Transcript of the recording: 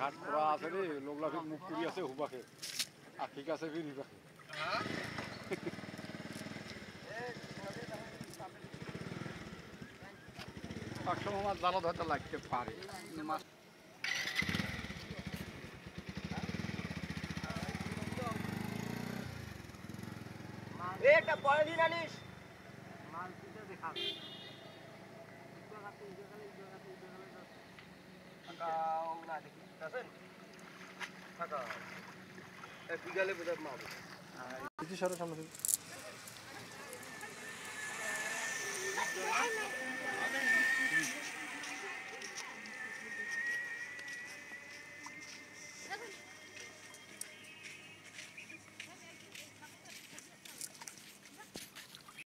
ঘাট করা আছে রে লোকলা ফির মুখ করি আছে হুবাকে আর ঠিক আছে ফির হিবাকে একসময় আমার লাগতে পারে না দেখি মাছ কিছু সরো সামনে